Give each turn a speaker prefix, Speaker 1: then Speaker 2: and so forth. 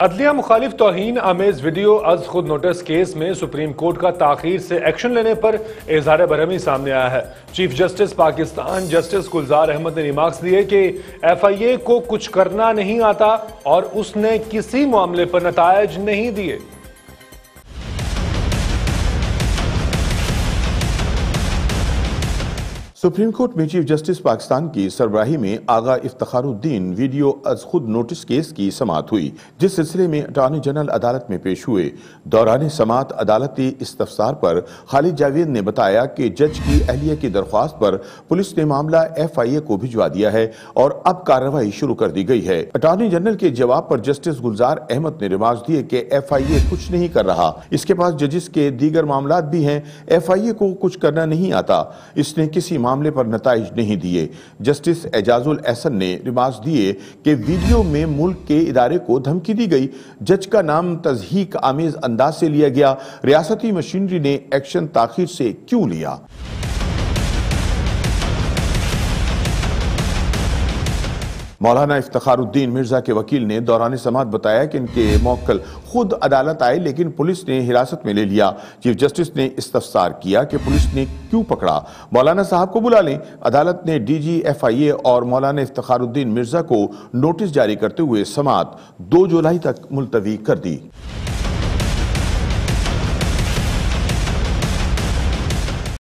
Speaker 1: अदलिया मुखालिफ तोहन आमेज वीडियो अज खुद नोटिस केस में सुप्रीम कोर्ट का ताखिर से एक्शन लेने पर इजहार बरहमी सामने आया है। Chief justice Pakistan justice Gulzar Ahmed ने रिमार्क्स दिए कि एफ़ आई ए को कुछ करना नहीं आता और उसने किसी मामले पर नतज नहीं दिए।
Speaker 2: सुप्रीम कोर्ट में चीफ जस्टिस पाकिस्तान की सरबराही में आगा इफ्तारुद्दीन वीडियो अज खुद नोटिस केस की समात हुई, जिस सिलसिले में अटॉर्नी जनरल अदालत में पेश हुए। दौरान समात अदालती इस्तफसार पर खालिद जावेद ने बताया कि जज की अहलिया की दरख्वास्त पर पुलिस ने मामला एफ़ आई ए को भिजवा दिया है और अब कार्रवाई शुरू कर दी गई है। अटॉर्नी जनरल के जवाब पर जस्टिस गुलजार अहमद ने रिमार्क दिए कि एफ़ आई ए कुछ नहीं कर रहा। इसके पास जजिस के दीगर मामला भी हैं। एफ़ आई ए को कुछ करना नहीं आता। इसने किसी मामले पर नतज नहीं दिए। जस्टिस एजाजुल एहसन ने रिमार्क दिए कि वीडियो में मुल्क के इदारे को धमकी दी गई। जज का नाम तजहीक आमेज अंदाज से लिया गया। रियासती मशीनरी ने एक्शन ताखिर से क्यों लिया? मौलाना इफ्तारुद्दीन मिर्ज़ा के वकील ने दौरान समात बताया कि इनके मौकल खुद अदालत आए लेकिन पुलिस ने हिरासत में ले लिया। चीफ जस्टिस ने इस्तफसार किया कि पुलिस ने क्यों पकड़ा। मौलाना साहब को बुला लें। अदालत ने डीजी, एफआईए और मौलाना इफ्तारुद्दीन मिर्ज़ा को नोटिस जारी करते हुए समात दो जुलाई तक मुलतवी कर दी।